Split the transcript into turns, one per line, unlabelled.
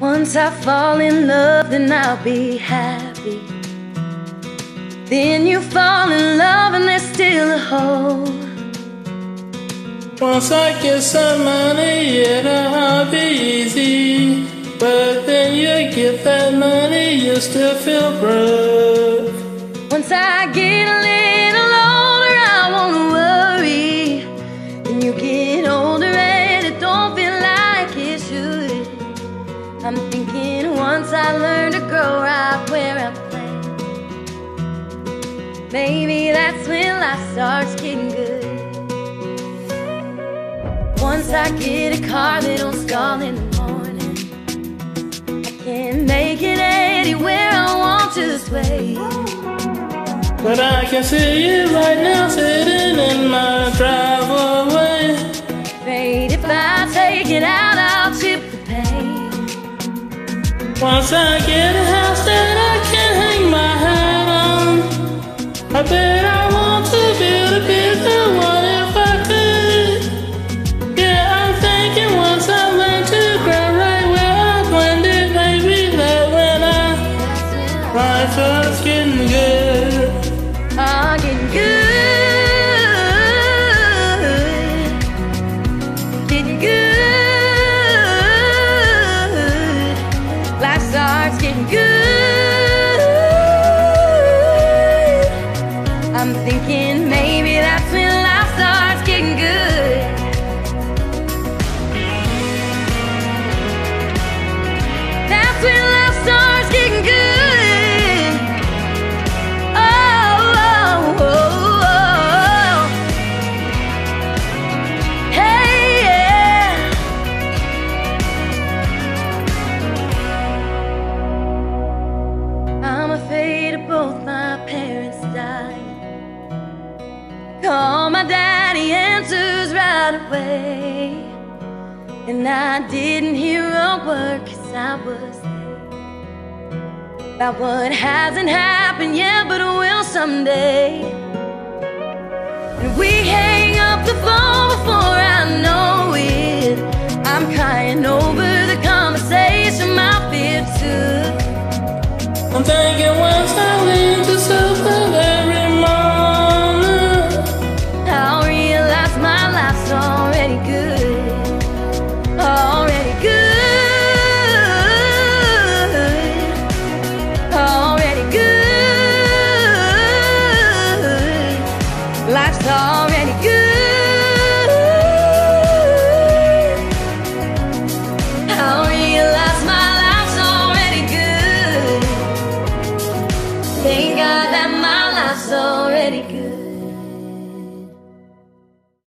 Once I fall in love, then I'll be happy. Then you fall in love, and there's still a hole.
Once I get some money, it'll be easy. But then you get that money, you still feel broke.
Once I get a little maybe that's when life starts getting good. Once I get a car that don't stall in the morning, I can make it anywhere I want to sway.
But I can see you right now sitting in my driveway.
Afraid if I take it out, I'll chip the paint.
Once I get a house that
both my parents died. Call my daddy, answers right away. And I didn't hear a word cause I was there. About what hasn't happened yet, but will someday. And we hang up the phone before Life's already good. I'll realize my life's already good. Thank God that my life's already good.